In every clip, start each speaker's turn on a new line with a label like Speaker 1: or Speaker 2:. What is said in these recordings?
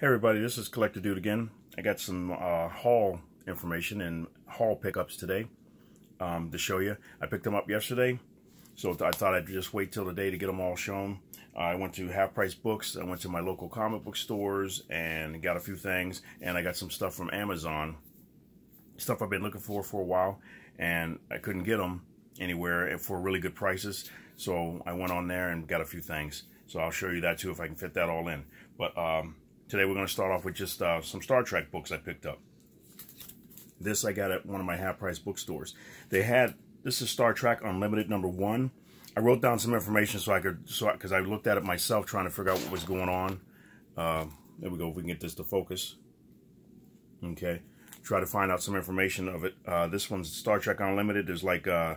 Speaker 1: Hey everybody, this is Collector Dude again. I got some uh, haul information and haul pickups today um, to show you. I picked them up yesterday, so I thought I'd just wait till the day to get them all shown. Uh, I went to Half Price Books, I went to my local comic book stores and got a few things, and I got some stuff from Amazon. Stuff I've been looking for for a while, and I couldn't get them anywhere for really good prices, so I went on there and got a few things. So I'll show you that too if I can fit that all in. But um, Today we're going to start off with just uh, some Star Trek books I picked up. This I got at one of my half-price bookstores. They had, this is Star Trek Unlimited number one. I wrote down some information so I could, so because I, I, looked at it myself trying to figure out what was going on. Uh, there we go, if we can get this to focus. Okay, try to find out some information of it. Uh, this one's Star Trek Unlimited. There's like, uh,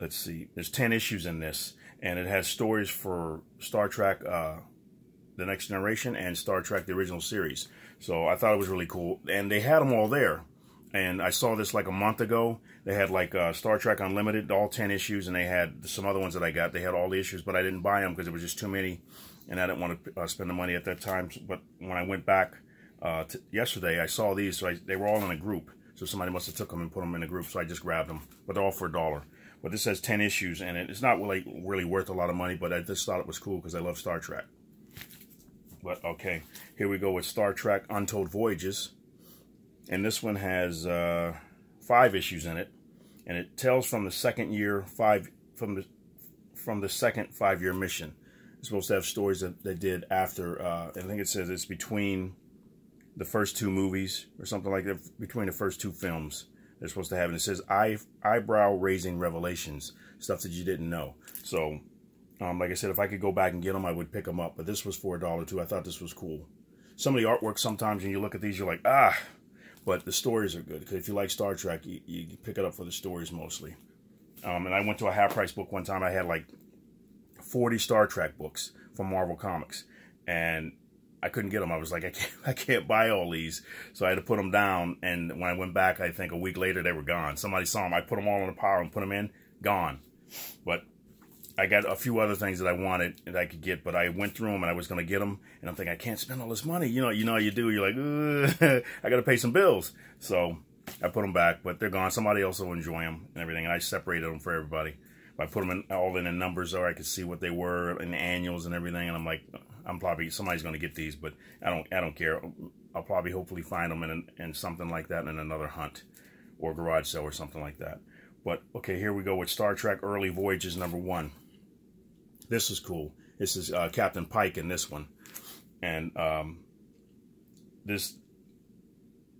Speaker 1: let's see, there's 10 issues in this. And it has stories for Star Trek uh, the Next Generation and Star Trek, the original series. So I thought it was really cool. And they had them all there. And I saw this like a month ago. They had like uh, Star Trek Unlimited, all 10 issues, and they had some other ones that I got. They had all the issues, but I didn't buy them because it was just too many, and I didn't want to uh, spend the money at that time. But when I went back uh, yesterday, I saw these, so I, they were all in a group. So somebody must have took them and put them in a group, so I just grabbed them. But they're all for a dollar. But this has 10 issues, and it's not really, really worth a lot of money, but I just thought it was cool because I love Star Trek. But okay, here we go with Star Trek Untold Voyages. And this one has uh, five issues in it. And it tells from the second year, five from the from the second five-year mission. It's supposed to have stories that they did after, uh, I think it says it's between the first two movies or something like that, between the first two films they're supposed to have. And it says eye, eyebrow-raising revelations, stuff that you didn't know. So um, like I said, if I could go back and get them, I would pick them up. But this was for a dollar too. I thought this was cool. Some of the artwork, sometimes when you look at these, you're like, ah. But the stories are good. Because if you like Star Trek, you, you pick it up for the stories mostly. Um, and I went to a half-price book one time. I had like 40 Star Trek books from Marvel Comics. And I couldn't get them. I was like, I can't, I can't buy all these. So I had to put them down. And when I went back, I think a week later, they were gone. Somebody saw them. I put them all in a pile and put them in. Gone. But I got a few other things that I wanted that I could get, but I went through them and I was going to get them, and I'm thinking I can't spend all this money. You know, you know you do. You're like, I got to pay some bills, so I put them back, but they're gone. Somebody else will enjoy them and everything, and I separated them for everybody. I put them in, all in the numbers so I could see what they were and annuals and everything, and I'm like, I'm probably somebody's going to get these, but I don't I don't care. I'll probably hopefully find them in, in something like that in another hunt or garage sale or something like that. But okay, here we go with Star Trek Early Voyages number one. This is cool. This is uh, Captain Pike in this one. And um, this,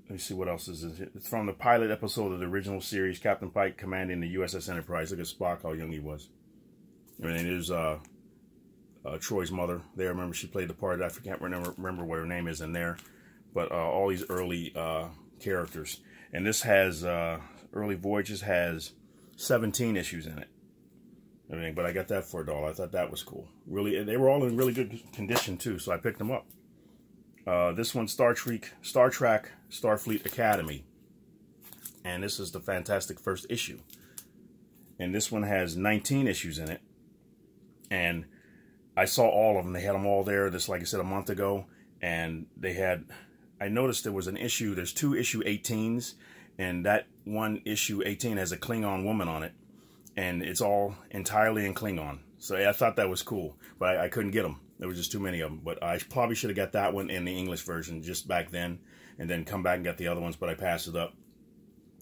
Speaker 1: let me see what else is it. It's from the pilot episode of the original series, Captain Pike commanding the USS Enterprise. Look at Spock, how young he was. And then there's uh, uh, Troi's mother there. Remember, she played the part. I can't remember, remember what her name is in there. But uh, all these early uh, characters. And this has, uh, Early Voyages has 17 issues in it everything. But I got that for a dollar. I thought that was cool. Really, they were all in really good condition too, so I picked them up. Uh, this one, Star Trek, Star Trek, Starfleet Academy, and this is the fantastic first issue. And this one has 19 issues in it, and I saw all of them. They had them all there. This, like I said, a month ago, and they had. I noticed there was an issue. There's two issue 18s, and that one issue 18 has a Klingon woman on it and it's all entirely in Klingon. So yeah, I thought that was cool, but I, I, couldn't get them. There was just too many of them. But I probably should have got that one in the English version just back then, and then come back and get the other ones. But I passed it up.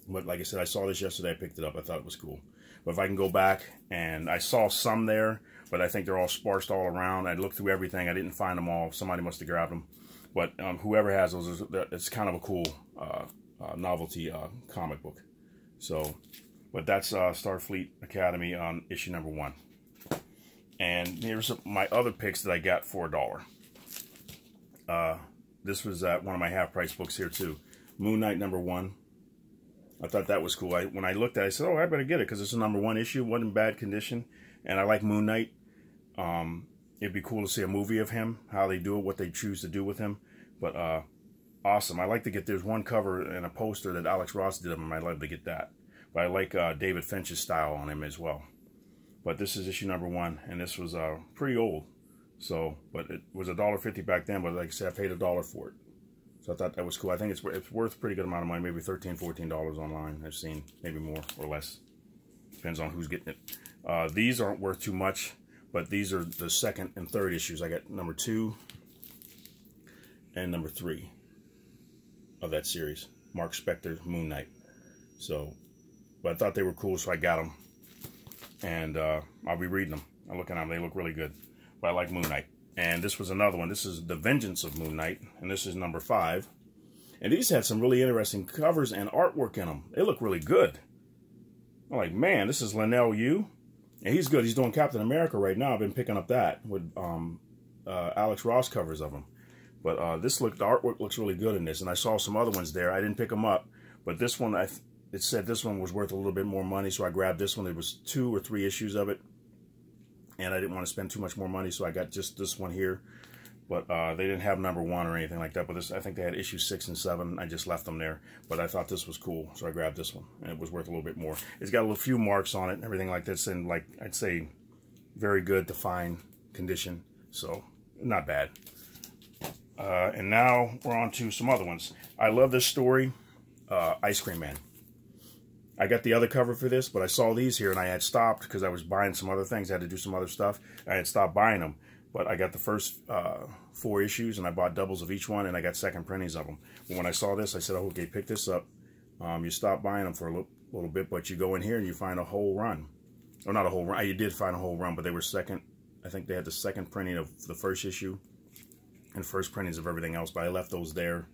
Speaker 1: But like I said, I saw this yesterday. I picked it up. I thought it was cool. But if I can go back, and I saw some there, but I think they're all sparsed all around. I looked through everything. I didn't find them all. Somebody must have grabbed them. But um, whoever has those, it's kind of a cool uh, uh, novelty uh, comic book. So but that's uh, Starfleet Academy on issue number one. And here's my other picks that I got for a dollar. Uh, this was uh, one of my half-price books here too. Moon Knight number one. I thought that was cool. I, when I looked at it, I said, oh, I better get it because it's a number one issue. wasn't in bad condition. And I like Moon Knight. Um, it'd be cool to see a movie of him, how they do it, what they choose to do with him. But uh, awesome. I like to get, there's one cover and a poster that Alex Ross did of him. I'd love to get that. But I like uh, David Finch's style on him as well. But this is issue number one, and this was uh, pretty old. So, but it was a dollar fifty back then. But like I said, I paid a dollar for it. So I thought that was cool. I think it's it's worth a pretty good amount of money, maybe 13 dollars online. I've seen maybe more or less. Depends on who's getting it. Uh, these aren't worth too much, but these are the second and third issues. I got number two and number three of that series. Mark Spector, Moon Knight. So, but I thought they were cool, so I got them. And uh, I'll be reading them. I'm looking at them. They look really good. But I like Moon Knight. And this was another one. This is The Vengeance of Moon Knight. And this is number five. And these had some really interesting covers and artwork in them. They look really good. I'm like, man, this is Leinil Yu. And he's good. He's doing Captain America right now. I've been picking up that with um, uh, Alex Ross covers of him. But uh, this look, the artwork looks really good in this. And I saw some other ones there. I didn't pick them up. But this one, I it said this one was worth a little bit more money. So I grabbed this one. There was two or three issues of it and I didn't want to spend too much more money, so I got just this one here. But uh, they didn't have number one or anything like that. But this, I think they had issue six and seven. I just left them there. But I thought this was cool, so I grabbed this one, and it was worth a little bit more. It's got a little few marks on it and everything like this, and like I'd say, very good to fine condition. So not bad. Uh, and now we're on to some other ones. I love this story, uh, Ice Cream Man. I got the other cover for this, but I saw these here and I had stopped because I was buying some other things. I had to do some other stuff. I had stopped buying them. But I got the first uh, four issues and I bought doubles of each one and I got second printings of them. But when I saw this, I said, oh, okay, pick this up. Um, you stop buying them for a little, little, bit, but you go in here and you find a whole run. Or not a whole run. You did find a whole run, but they were second. I think they had the second printing of the first issue and first printings of everything else. But I left those there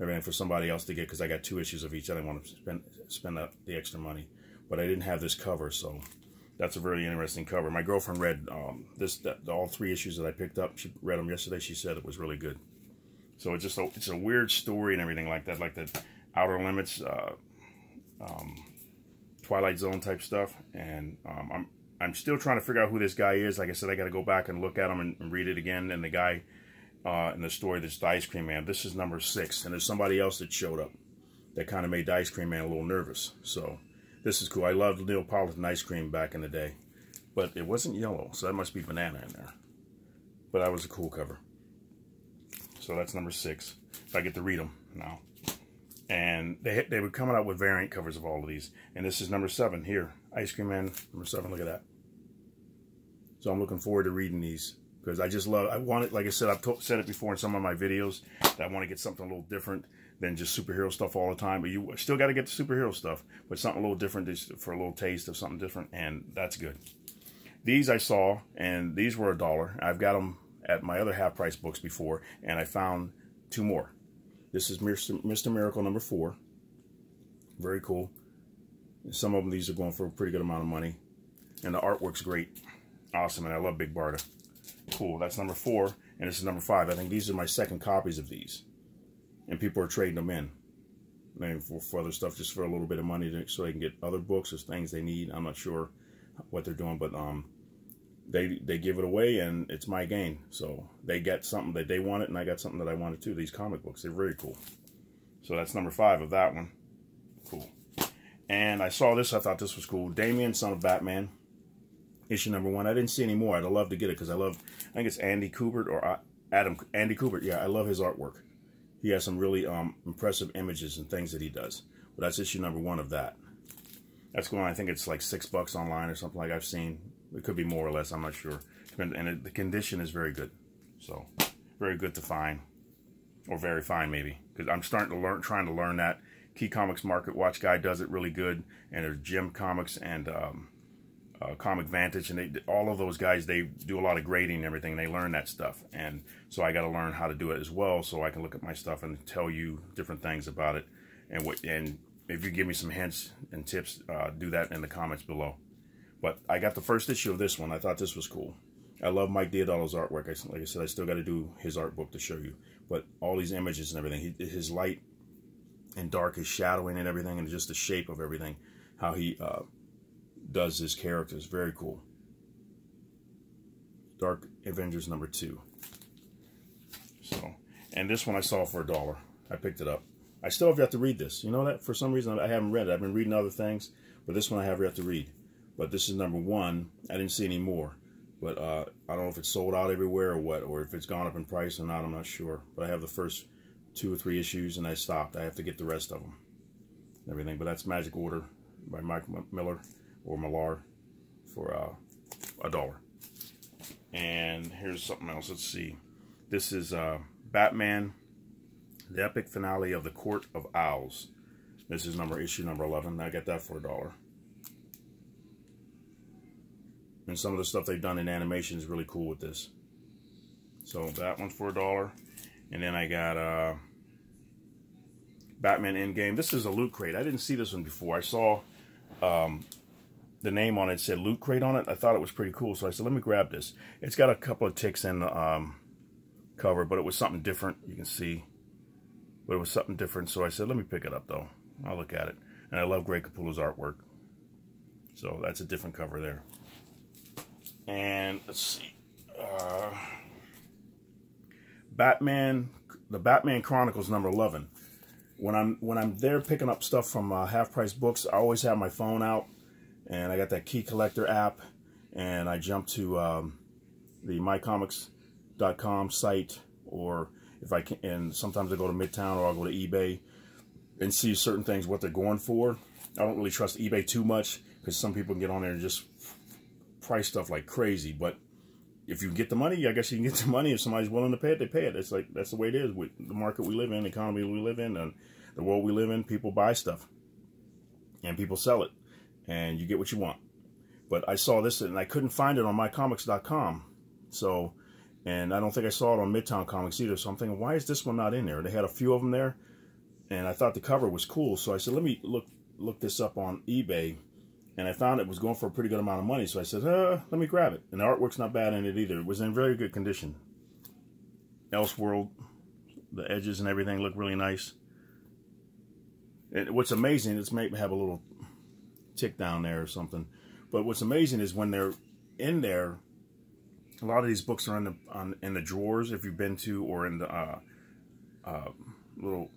Speaker 1: everything for somebody else to get because I got two issues of each. I didn't want to spend spend the, the extra money, but I didn't have this cover, so that's a very interesting cover. My girlfriend read um, this all three issues that I picked up. She read them yesterday. She said it was really good. So it's just a, it's a weird story and everything like that, like the Outer Limits, uh, um, Twilight Zone type stuff. And um, I'm I'm still trying to figure out who this guy is. Like I said, I got to go back and look at him and, and read it again. And the guy uh, in the story that's the Ice Cream Man. This is number six, and there's somebody else that showed up that kind of made the Ice Cream Man a little nervous. So this is cool. I loved Neapolitan ice cream back in the day, but it wasn't yellow, so that must be banana in there. But that was a cool cover. So that's number six. If I get to read them now. And they, they were coming out with variant covers of all of these. And this is number seven here. Ice Cream Man, number seven. Look at that. So I'm looking forward to reading these because I just love, I want it, like I said, I've said it before in some of my videos, that I want to get something a little different than just superhero stuff all the time. But you still got to get the superhero stuff, but something a little different just for a little taste of something different, and that's good. These I saw, and these were a dollar. I've got them at my other half-price books before, and I found two more. This is Mr. Miracle number four. Very cool. Some of them, these are going for a pretty good amount of money. And the artwork's great. Awesome, and I love Big Barda. Cool, that's number four, and this is number five. I think these are my second copies of these. And people are trading them in. Maybe for, for other stuff, just for a little bit of money to, so they can get other books or things they need. I'm not sure what they're doing, but um, they they give it away and it's my gain. So they get something that they wanted and I got something that I wanted too. These comic books, they're very cool. So that's number five of that one. Cool. And I saw this, I thought this was cool. Damian, son of Batman issue number one. I didn't see any more. I'd love to get it because I love, I think it's Andy Kubert or uh, Adam, Andy Kubert. Yeah, I love his artwork. He has some really um, impressive images and things that he does. But that's issue number one of that. That's going, I think it's like six bucks online or something like I've seen. It could be more or less, I'm not sure. And it, the condition is very good. So, very good to find. Or very fine, maybe. Because I'm starting to learn, trying to learn that. Key Comics Market Watch guy does it really good. And there's Jim Comics and um, uh, Comic Vantage, and they, all of those guys, they do a lot of grading and everything. They learn that stuff, and so I got to learn how to do it as well, so I can look at my stuff and tell you different things about it. And what, and if you give me some hints and tips, uh, do that in the comments below. But I got the first issue of this one. I thought this was cool. I love Mike Deodato's artwork. I, like I said, I still got to do his art book to show you. But all these images and everything, he, his light and dark, his shadowing and everything, and just the shape of everything, how he uh, does his characters. Very cool. Dark Avengers number two. So, and this one I saw for a dollar. I picked it up. I still have yet to read this. You know that? For some reason, I haven't read it. I've been reading other things, but this one I have yet to read. But this is number one. I didn't see any more. But uh, I don't know if it's sold out everywhere or what, or if it's gone up in price or not. I'm not sure. But I have the first two or three issues, and I stopped. I have to get the rest of them. Everything. But that's Magic Order by Mike Miller or Millar for uh, a dollar. And here's something else. Let's see. This is uh, Batman, the epic finale of the Court of Owls. This is number issue number 11. I got that for a dollar. And some of the stuff they've done in animation is really cool with this. So that one's for a dollar. And then I got uh, Batman Endgame. This is a loot crate. I didn't see this one before. I saw um, the name on it said loot crate on it. I thought it was pretty cool. So I said, let me grab this. It's got a couple of ticks in the um, cover, but it was something different. You can see. But it was something different. So I said, let me pick it up, though. I'll look at it. And I love Greg Capullo's artwork. So that's a different cover there. And let's see. Uh, Batman, the Batman Chronicles number 11. When I'm when I'm there picking up stuff from uh, Half Price Books, I always have my phone out, and I got that Key Collector app, and I jump to um, the mycomics.com site, or if I can, and sometimes I go to Midtown or I'll go to eBay and see certain things what they're going for. I don't really trust eBay too much because some people can get on there and just price stuff like crazy. But if you get the money, I guess you can get the money. If somebody's willing to pay it, they pay it. It's like that's the way it is with the market we live in, the economy we live in, and the world we live in. People buy stuff and people sell it, and you get what you want. But I saw this and I couldn't find it on mycomics.com. So, and I don't think I saw it on Midtown Comics either. So I'm thinking, why is this one not in there? They had a few of them there, and I thought the cover was cool. So I said, let me look look this up on eBay and I found it was going for a pretty good amount of money. So I said, uh, let me grab it. And the artwork's not bad in it either. It was in very good condition. Elseworld, the edges and everything look really nice. And what's amazing is maybe have a little tick down there or something. But what's amazing is when they're in there, a lot of these books are in the on, in the drawers if you've been to, or in the uh, uh, little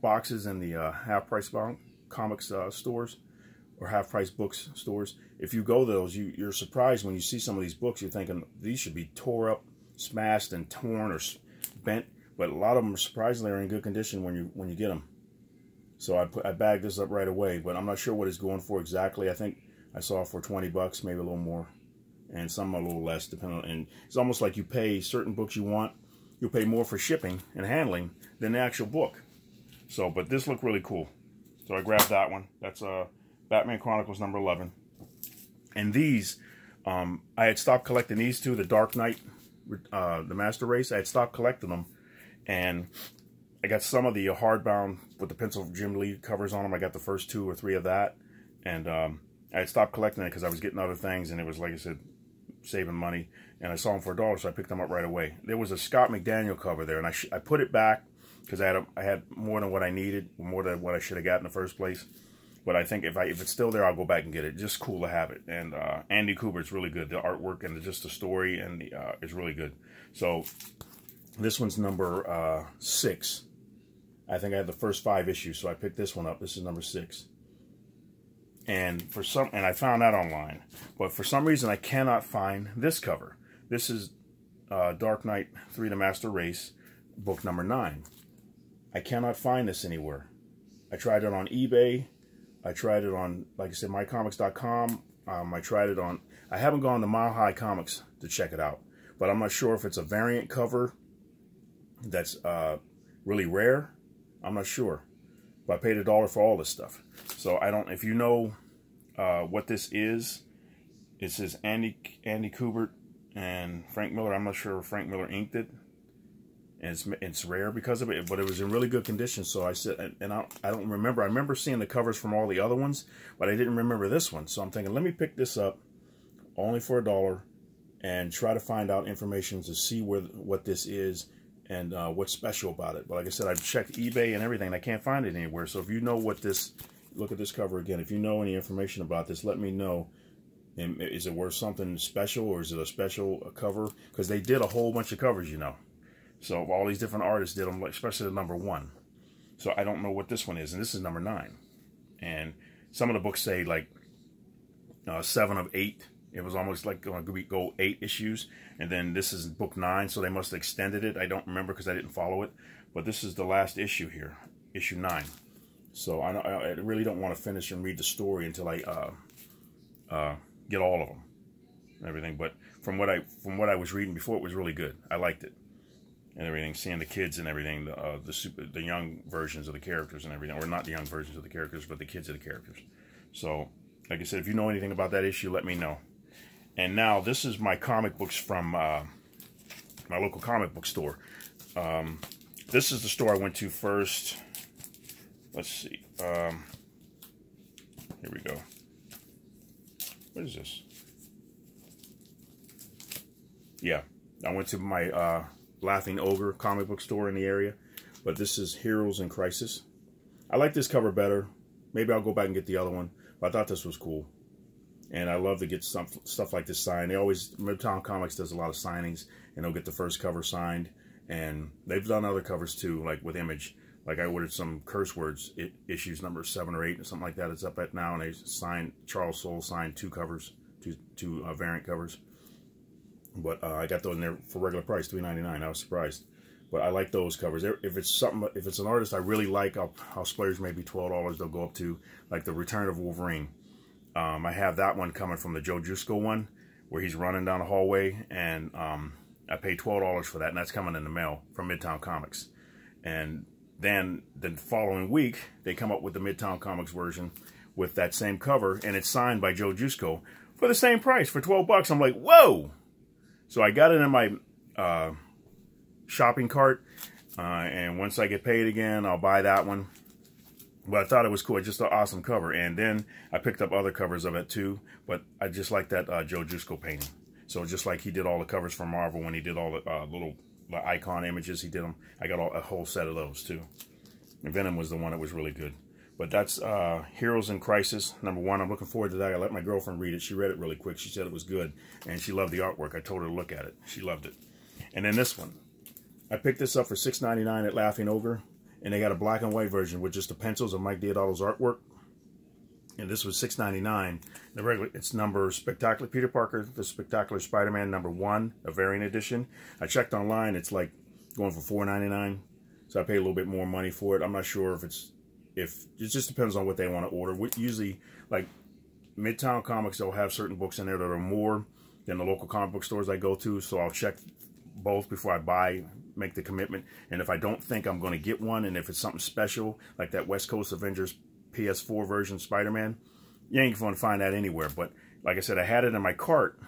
Speaker 1: boxes in the uh, half price comics uh, stores or half price books stores. If you go those, you, you're surprised when you see some of these books. You're thinking these should be tore up, smashed, and torn or bent. But a lot of them surprisingly are in good condition when you when you get them. So I put I bagged this up right away, but I'm not sure what it's going for exactly. I think I saw for 20 bucks, maybe a little more, and some a little less, depending on. And it's almost like you pay certain books you want, you'll pay more for shipping and handling than the actual book. So, but this looked really cool, so I grabbed that one. That's uh, Batman Chronicles number 11. And these, um, I had stopped collecting these two, the Dark Knight, uh, the Master Race. I had stopped collecting them. And I got some of the hardbound with the pencil Jim Lee covers on them. I got the first two or three of that. And um, I stopped collecting it because I was getting other things. And it was, like I said, saving money. And I saw them for a dollar, so I picked them up right away. There was a Scott McDaniel cover there. And I, I put it back because I had had more than what I needed, more than what I should have got in the first place. But I think if I if it's still there, I'll go back and get it. Just cool to have it. And uh, Andy Kubert's really good. The artwork and just the story and the uh, is really good. So this one's number uh, six. I think I had the first five issues, so I picked this one up. This is number six. And for some, and I found that online, but for some reason I cannot find this cover. This is uh, Dark Knight 3 The Master Race, book number nine. I cannot find this anywhere. I tried it on eBay. I tried it on, like I said, mycomics.com. Um, I tried it on, I haven't gone to Mile High Comics to check it out, but I'm not sure if it's a variant cover that's uh, really rare. I'm not sure. But I paid a dollar for all this stuff. So I don't, if you know uh, what this is, it says Andy, Andy Kubert and Frank Miller. I'm not sure if Frank Miller inked it and it's it's rare because of it, but it was in really good condition. So I said, and I, I don't remember. I remember seeing the covers from all the other ones, but I didn't remember this one. So I'm thinking, let me pick this up, only for a dollar, and try to find out information to see where what this is and uh, what's special about it. But like I said, I've checked eBay and everything, and I can't find it anywhere. So if you know what this, look at this cover again. If you know any information about this, let me know. Is it worth something special, or is it a special cover? Because they did a whole bunch of covers, you know. So all these different artists did them, especially the number one. So I don't know what this one is, and this is number nine. And some of the books say like uh, seven of eight It was almost like going to go eight issues, and then this is book nine, so they must have extended it. I don't remember because I didn't follow it, but this is the last issue here, issue nine. So I, I really don't want to finish and read the story until I uh, uh, get all of them and everything. But from what I from what I was reading before, it was really good. I liked it and everything. Seeing the kids and everything, the uh, the super the young versions of the characters and everything, or not the young versions of the characters, but the kids of the characters. So, like I said, if you know anything about that issue, let me know. And now this is my comic books from uh, my local comic book store. Um, this is the store I went to first. Let's see. Um, here we go. What is this? Yeah, I went to my uh, Laughing Ogre comic book store in the area, but this is Heroes in Crisis. I like this cover better. Maybe I'll go back and get the other one, but I thought this was cool. And I love to get some, stuff like this signed. They always, Midtown Comics does a lot of signings, and they'll get the first cover signed. And they've done other covers too, like with Image. Like I ordered some curse words it, issues number seven or eight or something like that. It's up at now, and they signed Charles Soule signed two covers, two two uh, variant covers. But uh, I got those in there for regular price, three ninety nine. I was surprised, but I like those covers. If it's something, if it's an artist I really like, I'll, I'll splurge maybe twelve dollars. They'll go up to like the Return of Wolverine. Um, I have that one coming from the Joe Jusko one, where he's running down the hallway, and um, I paid twelve dollars for that, and that's coming in the mail from Midtown Comics. And then the following week, they come up with the Midtown Comics version with that same cover, and it's signed by Joe Jusko for the same price, for 12 bucks. I'm like, whoa! So I got it in my uh, shopping cart, uh, and once I get paid again, I'll buy that one. But I thought it was cool, just an awesome cover. And then I picked up other covers of it too, but I just like that uh, Joe Jusko painting. So just like he did all the covers for Marvel when he did all the uh, little the icon images. He did them. I got all, a whole set of those too. And Venom was the one that was really good. But that's uh, Heroes in Crisis, number one. I'm looking forward to that. I let my girlfriend read it. She read it really quick. She said it was good. And she loved the artwork. I told her to look at it. She loved it. And then this one. I picked this up for $6.99 at Laughing Ogre. And they got a black and white version with just the pencils of Mike Deodato's artwork and this was six ninety nine. The regular, it's number Spectacular Peter Parker, the Spectacular Spider-Man number one, a variant edition. I checked online; it's like going for four ninety nine. So I paid a little bit more money for it. I'm not sure if it's if it just depends on what they want to order. Usually, like Midtown Comics, they'll have certain books in there that are more than the local comic book stores I go to. So I'll check both before I buy, make the commitment. And if I don't think I'm going to get one, and if it's something special like that West Coast Avengers PS4 version Spider-Man. You ain't going to find that anywhere. But like I said, I had it in my cart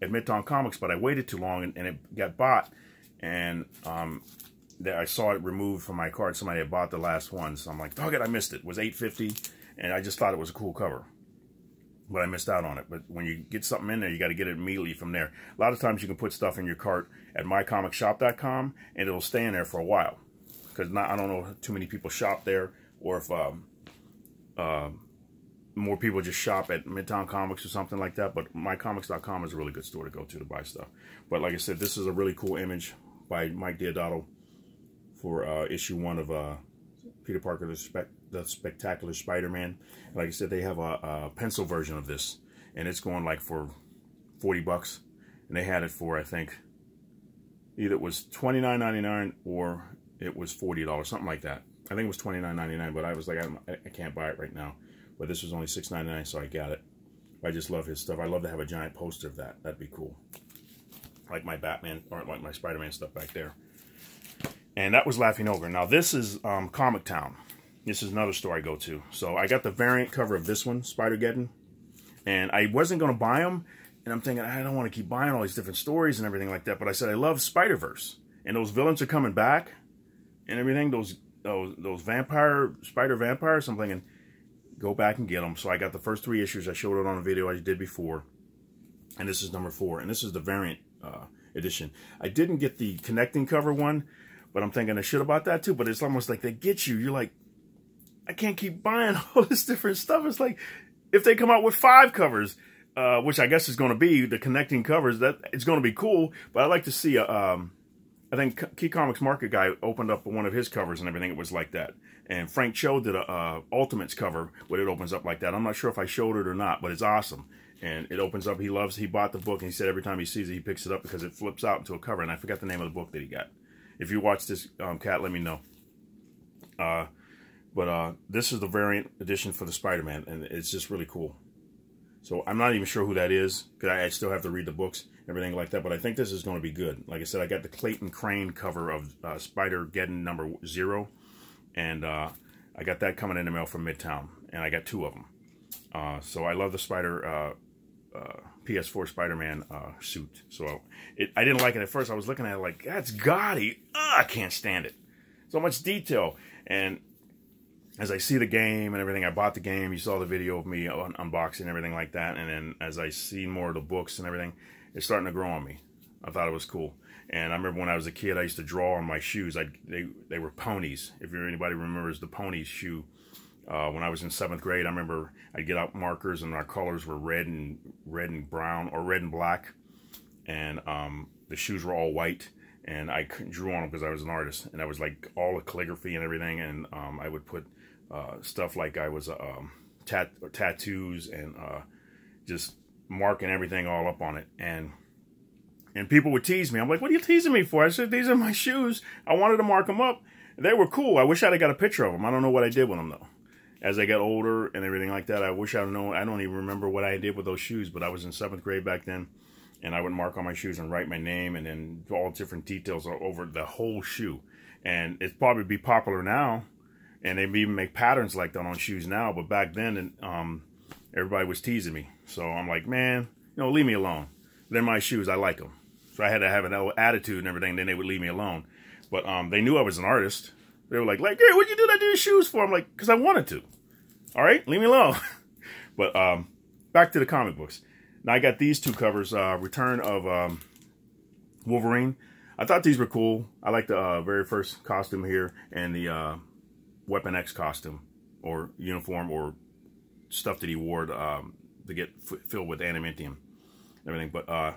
Speaker 1: at Midtown Comics, but I waited too long and, and it got bought. And um, that I saw it removed from my cart. Somebody had bought the last one. So I'm like, dog it, I missed it. It was 850 and I just thought it was a cool cover. But I missed out on it. But when you get something in there, you got to get it immediately from there. A lot of times you can put stuff in your cart at mycomicshop.com and it'll stay in there for a while. Because I don't know too many people shop there or if um, uh, more people just shop at Midtown Comics or something like that. But mycomics.com is a really good store to go to to buy stuff. But like I said, this is a really cool image by Mike Deodato for uh, issue one of uh, Peter Parker, the, Spe the Spectacular Spider-Man. Like I said, they have a, a, pencil version of this, and it's going like for 40 bucks. And they had it for, I think, either it was $29.99 or it was $40, something like that. I think it was twenty nine ninety nine, but I was like, I, I can't buy it right now. But this was only six ninety nine, so I got it. I just love his stuff. I love to have a giant poster of that. That'd be cool. Like my Batman or like my Spider Man stuff back there. And that was Laughing Ogre. Now this is um, Comic Town. This is another store I go to. So I got the variant cover of this one, Spider-Geddon. And I wasn't going to buy them. And I'm thinking, I don't want to keep buying all these different stories and everything like that. But I said, I love Spider-Verse. And those villains are coming back and everything. Those those those vampire Spider-Vampires. I'm thinking, go back and get them. So I got the first three issues. I showed it on a video I did before, and this is number four, and this is the variant uh, edition. I didn't get the connecting cover one, but I'm thinking I should about that too. But it's almost like they get you. You're like, I can't keep buying all this different stuff. It's like if they come out with five covers. Uh, which I guess is going to be the connecting covers. That it's going to be cool, but I'd like to see a um, I think Key Comics Market Guy opened up one of his covers and everything. It was like that. And Frank Cho did a uh, Ultimates cover where it opens up like that. I'm not sure if I showed it or not, but it's awesome. and it opens up. He loves. He bought the book, and he said every time he sees it, he picks it up because it flips out into a cover. And I forgot the name of the book that he got. If you watch this, um, cat, let me know. Uh, but uh, this is the variant edition for the Spider-Man, and it's just really cool. So I'm not even sure who that is because I, still have to read the books, everything like that. But I think this is going to be good. Like I said, I got the Clayton Crain cover of uh, Spider-Geddon number zero, and uh, I got that coming in the mail from Midtown, and I got two of them. Uh, so I love the Spider uh, uh, PS4 Spider-Man uh, suit. So it, I didn't like it at first. I was looking at it like that's gaudy. Ugh, I can't stand it. So much detail, and as I see the game and everything, I bought the game. You saw the video of me un unboxing everything like that. And then as I see more of the books and everything, it's starting to grow on me. I thought it was cool. And I remember when I was a kid, I used to draw on my shoes. I they they were ponies. If anybody remembers the pony shoe, uh, when I was in seventh grade, I remember I'd get out markers and our colors were red and red and brown or red and black, and um, the shoes were all white. And I drew on them because I was an artist, and I was like all the calligraphy and everything. And um, I would put uh, stuff like I was tat tattoos and uh, just marking everything all up on it. And and people would tease me. I'm like, what are you teasing me for? I said, these are my shoes. I wanted to mark them up. They were cool. I wish I'd have got a picture of them. I don't know what I did with them, though. As I got older and everything like that, I wish I'd known. I don't even remember what I did with those shoes, but I was in seventh grade back then. And I would mark on my shoes and write my name and then all different details over the whole shoe. And it'd probably be popular now and they even make patterns like that on shoes now. But back then, um, everybody was teasing me. So I'm like, man, you know, leave me alone. They're my shoes. I like them. So I had to have an attitude and everything. Then they would leave me alone. But um, they knew I was an artist. They were like, like, hey, what'd you do that to your shoes for? I'm like, because I wanted to. All right, leave me alone. but um, back to the comic books. Now I got these two covers. Uh, Return of um, Wolverine. I thought these were cool. I like the uh, very first costume here and the uh, Weapon X costume or uniform or stuff that he wore um, to get filled with adamantium everything. But uh,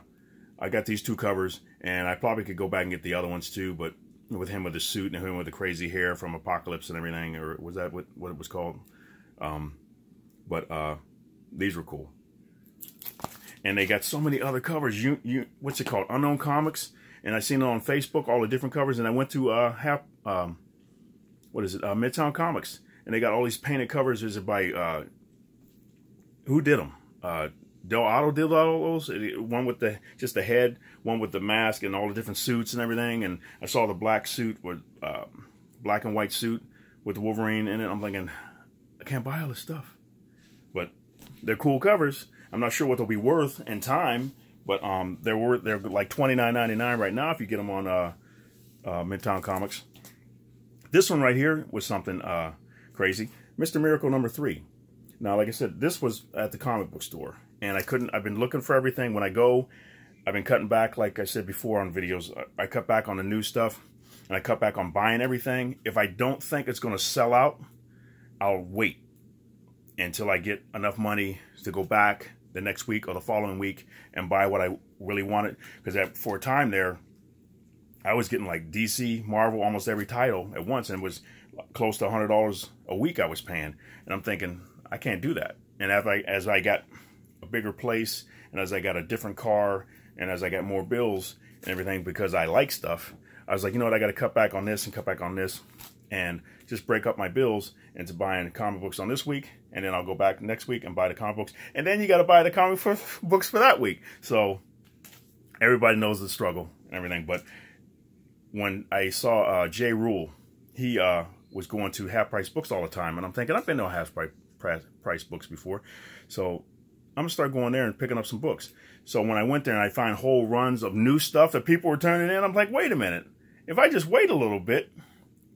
Speaker 1: I got these two covers, and I probably could go back and get the other ones too, but with him with the suit and him with the crazy hair from Apocalypse and everything, or was that what, what it was called? Um, but uh, these were cool. And they got so many other covers. You, you, what's it called? Unknown Comics. And I seen it on Facebook, all the different covers. And I went to uh, have, um, what is it? Uh, Midtown Comics, and they got all these painted covers. Is it by uh, who did them? Uh, Del Auto did all those. One with the just the head, one with the mask and all the different suits and everything. And I saw the black suit with uh, black and white suit with Wolverine in it. I'm thinking, I can't buy all this stuff, but they're cool covers. I'm not sure what they'll be worth in time, but um, they're worth they're like $29.99 right now if you get them on uh, uh, Midtown Comics. This one right here was something uh, crazy. Mr. Miracle number three. Now, like I said, this was at the comic book store. And I couldn't, I've been looking for everything. When I go, I've been cutting back, like I said before on videos. I, I cut back on the new stuff. And I cut back on buying everything. If I don't think it's going to sell out, I'll wait until I get enough money to go back the next week or the following week and buy what I really wanted. Because for a time there, I was getting like DC, Marvel, almost every title at once, and it was close to hundred dollars a week I was paying. And I'm thinking, I can't do that. And as I as I got bigger place, and as I got a different car, and as I got more bills and everything, because I like stuff, I was like, you know what, I got to cut back on this and cut back on this, and just break up my bills into buying comic books on this week, and then I'll go back next week and buy the comic books, and then you got to buy the comic books for that week. So everybody knows the struggle and everything, but when I saw uh, J. Rule, he uh, was going to half price books all the time, and I'm thinking I've been to half price price books before, so I'm gonna start going there and picking up some books. So when I went there and I find whole runs of new stuff that people were turning in, I'm like, wait a minute, if I just wait a little bit,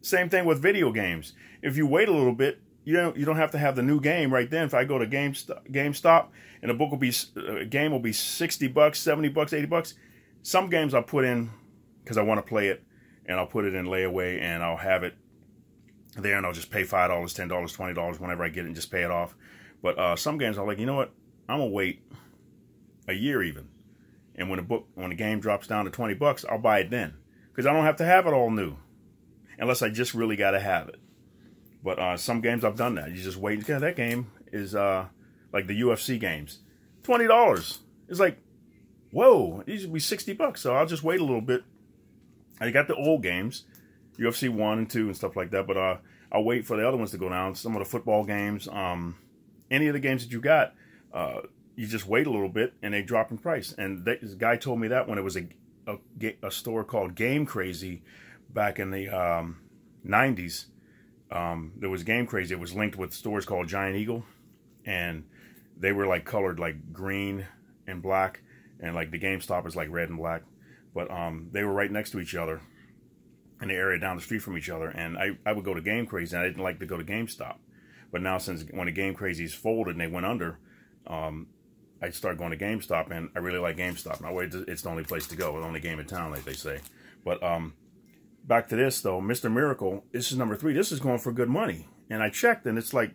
Speaker 1: same thing with video games. If you wait a little bit, you don't you don't have to have the new game right then. If I go to GameStop, GameStop and a book will be a game will be 60 bucks, 70 bucks, 80 bucks. Some games I'll put in because I want to play it, and I'll put it in layaway, and I'll have it there, and I'll just pay five dollars, ten dollars, twenty dollars whenever I get it, and just pay it off. But uh, some games I'm like, you know what? I'm gonna wait a year even, and when the book, when the game drops down to twenty bucks, I'll buy it then, because I don't have to have it all new, unless I just really got to have it. But uh, some games I've done that. You just wait. Yeah, that game is uh, like the UFC games. $20. It's like, whoa, these would be 60 bucks. So I'll just wait a little bit. I got the old games, UFC 1 and 2 and stuff like that, but uh, I'll wait for the other ones to go down. Some of the football games, um, any of the games that you got, uh, you just wait a little bit and they drop in price. And this guy told me that when it was a, a, a store called Game Crazy back in the um, 90s. Um, there was Game Crazy. It was linked with stores called Giant Eagle. And they were like colored like green and black. And like the GameStop is like red and black. But um, they were right next to each other in the area down the street from each other. And I, I would go to Game Crazy and I didn't like to go to GameStop. But now since when the Game Crazies folded and they went under, um, I started going to GameStop, and I really like GameStop. Now, it's the only place to go, the only game in town, like they say. But um, back to this, though, Mr. Miracle, this is number three. This is going for good money. And I checked, and it's like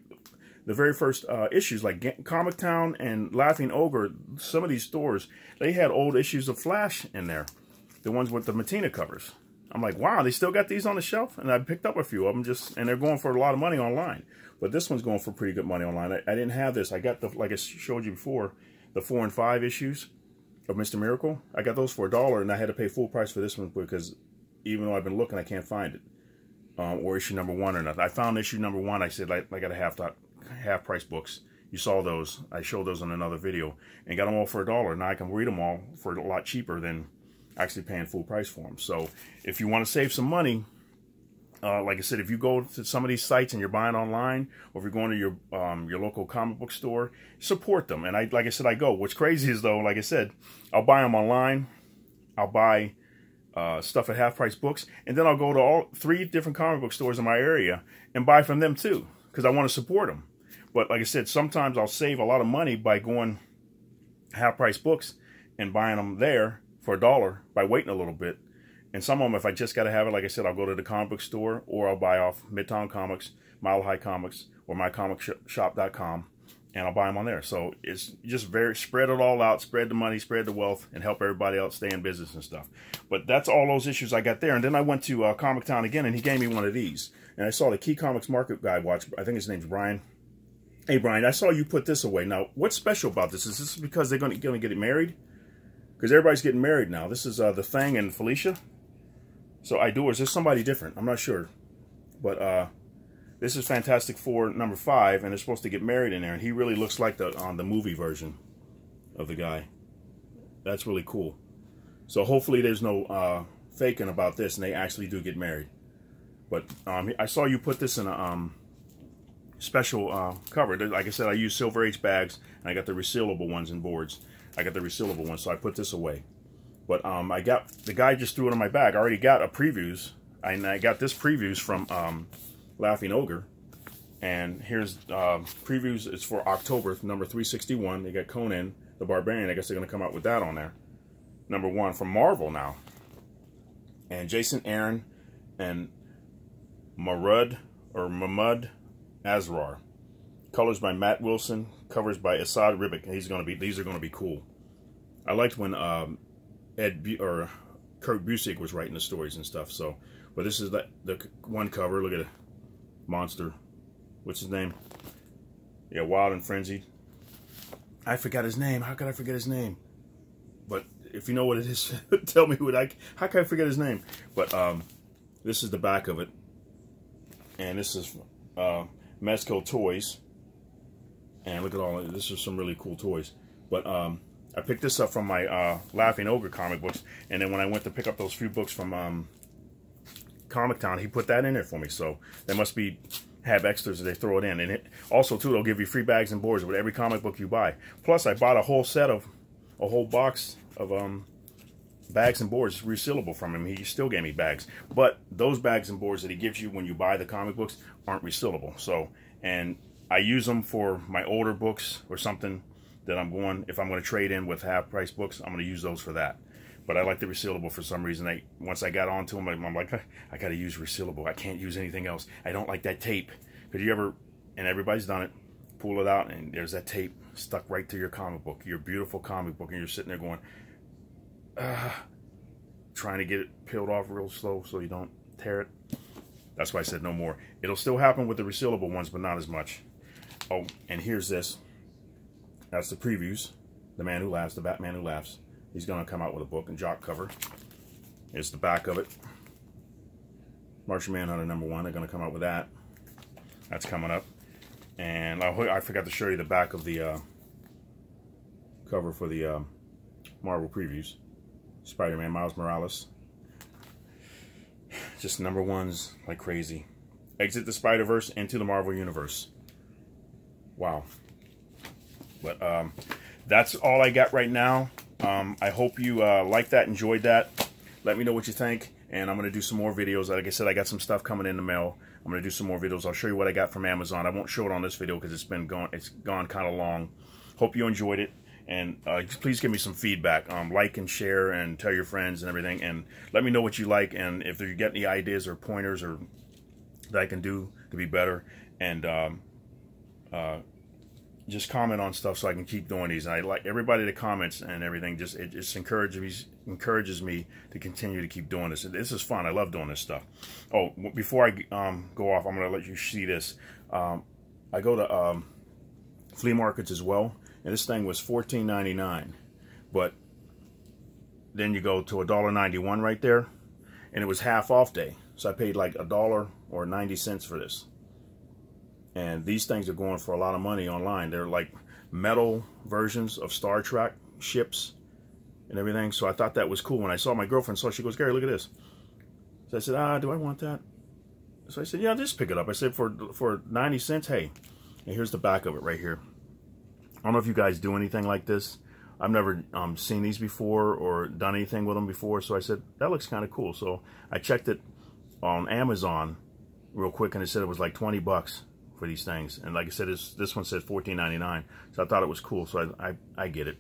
Speaker 1: the very first uh, issues, like Comic Town and Laughing Ogre, some of these stores, they had old issues of Flash in there, the ones with the Mattina covers. I'm like, wow, they still got these on the shelf? And I picked up a few of them, just and they're going for a lot of money online. But this one's going for pretty good money online. I, I didn't have this. I got the, like I showed you before, the four and five issues of Mr. Miracle. I got those for a dollar, and I had to pay full price for this one because even though I've been looking, I can't find it. Um, or issue number one or nothing. I found issue number one. I said I, I got a half half price books. You saw those. I showed those in another video and got them all for a dollar. Now I can read them all for a lot cheaper than actually paying full price for them. So if you want to save some money, uh, like I said, if you go to some of these sites and you're buying online, or if you're going to your um, your local comic book store, support them. And I, like I said, I go. What's crazy is though, like I said, I'll buy them online. I'll buy uh, stuff at half price books, and then I'll go to all three different comic book stores in my area and buy from them too, because I want to support them. But like I said, sometimes I'll save a lot of money by going half price books and buying them there for a dollar by waiting a little bit and some of them, if I just got to have it, like I said, I'll go to the comic book store or I'll buy off Midtown Comics, Mile High Comics, or mycomicshop.com, and I'll buy them on there. So it's just very spread it all out, spread the money, spread the wealth, and help everybody else stay in business and stuff. But that's all those issues I got there. And then I went to uh, Comic Town again, and he gave me one of these. And I saw the Key Comics Market guy watch. I think his name's Brian. Hey, Brian, I saw you put this away. Now, what's special about this? Is this because they're going to get married? Because everybody's getting married now. This is uh, the Thing and Felicia. So I do, or is this somebody different? I'm not sure. But uh, this is Fantastic Four number five, and they're supposed to get married in there. And he really looks like the on the movie version of the guy. That's really cool. So hopefully there's no uh, faking about this, and they actually do get married. But um, I saw you put this in a um, special uh, cover. Like I said, I use Silver Age bags, and I got the resealable ones and boards. I got the resealable ones, so I put this away. But um, I got the guy just threw it in my bag. I already got a previews, and I got this previews from um, Laughing Ogre. And here's uh, previews. It's for October number 361. They got Conan the Barbarian. I guess they're gonna come out with that on there. Number one from Marvel now. And Jason Aaron and Marud or Mahmud Asrar. Colors by Matt Wilson. Covers by Esad Ribic. He's gonna be. These are gonna be cool. I liked when um, Ed Bu or Kurt Busiek was writing the stories and stuff. So, but this is the, the one cover. Look at it, monster. What's his name? Yeah, Wild and Frenzied. I forgot his name. How could I forget his name? But if you know what it is, tell me what I. How can I forget his name? But um, this is the back of it, and this is uh, Mezco Toys. And look at all this is some really cool toys. But um, I picked this up from my uh, Laughing Ogre comic books, and then when I went to pick up those few books from um, Comic Town, he put that in there for me. So they must be have extras that they throw it in. And it, also, too, they'll give you free bags and boards with every comic book you buy. Plus, I bought a whole set of, a whole box of um, bags and boards resealable from him. He still gave me bags. But those bags and boards that he gives you when you buy the comic books aren't resealable. So, and I use them for my older books or something that I'm going, if I'm going to trade in with half price books, I'm going to use those for that. But I like the resealable for some reason. I Once I got onto them, I'm like, I got to use resealable. I can't use anything else. I don't like that tape. Because you ever, and everybody's done it, pull it out and there's that tape stuck right to your comic book, your beautiful comic book, and you're sitting there going, ah, trying to get it peeled off real slow so you don't tear it. That's why I said no more. It'll still happen with the resealable ones, but not as much. Oh, and here's this. That's the previews. The Man Who Laughs, The Batman Who Laughs. He's going to come out with a book and jock cover. Here's the back of it. Martian Manhunter number one. They're going to come out with that. That's coming up. And I, I forgot to show you the back of the uh, cover for the uh, Marvel previews. Spider-Man Miles Morales. Just number ones like crazy. Exit the Spider-Verse into the Marvel Universe. Wow. But um, that's all I got right now. Um, I hope you uh, like that, enjoyed that. Let me know what you think. And I'm going to do some more videos. Like I said, I got some stuff coming in the mail. I'm going to do some more videos. I'll show you what I got from Amazon. I won't show it on this video because it's been gone. It's gone kind of long. Hope you enjoyed it. And uh, please give me some feedback. Um, like and share and tell your friends and everything. And let me know what you like. And if you get any ideas or pointers or that I can do to be better. And um, uh, just comment on stuff so I can keep doing these. And I like everybody that comments and everything. Just it just encourages me encourages me to continue to keep doing this. This is fun. I love doing this stuff. Oh, before I um, go off, I'm going to let you see this. Um, I go to um, flea markets as well, and this thing was $14.99, but then you go to $1.91 right there, and it was half off day. So I paid like a dollar or 90 cents for this. And these things are going for a lot of money online. They're like metal versions of Star Trek ships and everything. So I thought that was cool. When I saw my girlfriend saw, she goes, Gary, look at this. So I said, ah, do I want that? So I said, yeah, just pick it up. I said, for for 90 cents, hey. And here's the back of it right here. I don't know if you guys do anything like this. I've never um, seen these before or done anything with them before. So I said, that looks kind of cool. So I checked it on Amazon real quick and it said it was like 20 bucks for these things. And like I said, this one says $14.99. So I thought it was cool. So I, I, I get it.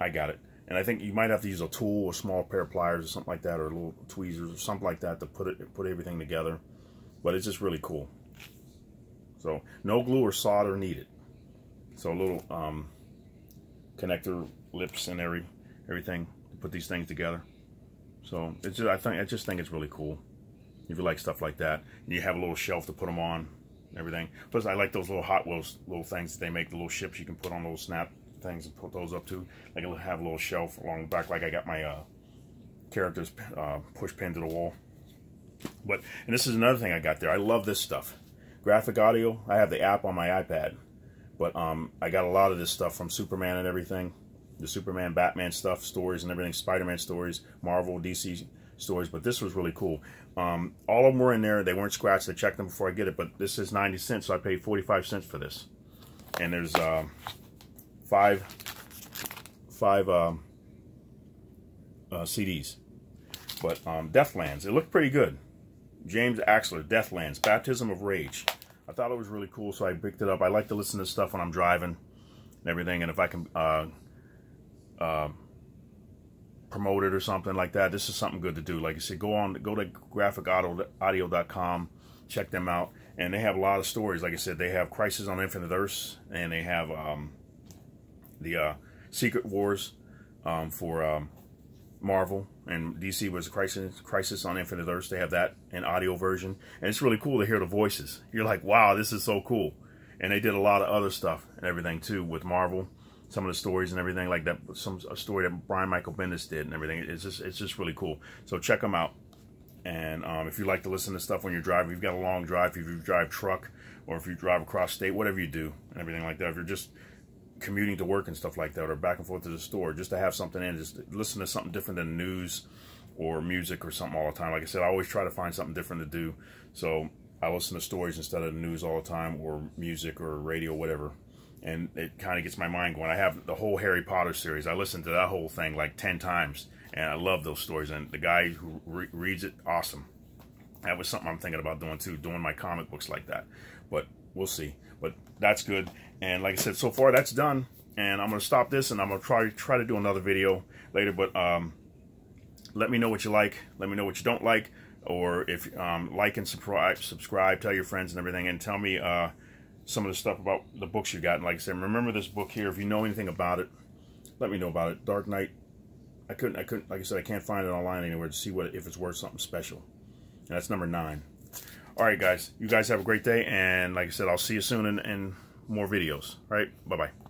Speaker 1: I got it. And I think you might have to use a tool, a small pair of pliers or something like that, or little tweezers or something like that to put it put everything together. But it's just really cool. So no glue or solder needed. So a little um, connector lips and every everything to put these things together. So it's just I think I just think it's really cool. If you like stuff like that, and you have a little shelf to put them on, everything. Plus, I like those little Hot Wheels little things that they make, the little ships you can put on little snap things and put those up to. Like I have a little shelf along the back, like I got my uh, characters uh, push pinned to the wall. But and this is another thing I got there. I love this stuff. Graphic audio. I have the app on my iPad, but um, I got a lot of this stuff from Superman and everything. The Superman, Batman stuff, stories and everything, Spider-Man stories, Marvel, DC stories. But this was really cool. Um, all of them were in there. They weren't scratched. I checked them before I get it. But this is 90 cents, so I paid 45 cents for this. And there's uh, five five um, uh, CDs. But um, Deathlands, it looked pretty good. James Axler, Deathlands, Baptism of Rage. I thought it was really cool, so I picked it up. I like to listen to stuff when I'm driving and everything, and if I can uh, uh, promote it or something like that, this is something good to do. Like I said, go on, go to graphicaudio.com, check them out, and they have a lot of stories. Like I said, they have Crisis on Infinite Earths, and they have um, the uh, Secret Wars um, for um, Marvel, and DC was Crisis, Crisis on Infinite Earths. They have that in audio version, and it's really cool to hear the voices. You're like, wow, this is so cool. And they did a lot of other stuff and everything too with Marvel, some of the stories and everything like that. Some a story that Brian Michael Bendis did and everything. It's just it's just really cool. So check them out. And um, if you like to listen to stuff when you're driving, you've got a long drive, if you drive truck or if you drive across state, whatever you do and everything like that. If you're just commuting to work and stuff like that or back and forth to the store just to have something in just listen to something different than news or music or something all the time like i said i always try to find something different to do so i listen to stories instead of news all the time or music or radio whatever and it kind of gets my mind going i have the whole harry potter series i listened to that whole thing like 10 times and i love those stories and the guy who re reads it awesome that was something i'm thinking about doing too doing my comic books like that but we'll see but that's good and like I said, so far that's done. And I'm going to stop this and I'm going to try, try to do another video later. But um, let me know what you like. Let me know what you don't like. Or if um, like and subscribe, subscribe, tell your friends and everything. And tell me uh, some of the stuff about the books you got. And like I said, remember this book here. If you know anything about it, let me know about it. Dark Knight. I couldn't, I couldn't, like I said, I can't find it online anywhere to see what if it's worth something special. And that's number nine. All right, guys. You guys have a great day. And like I said, I'll see you soon in, in more videos. All right, bye-bye.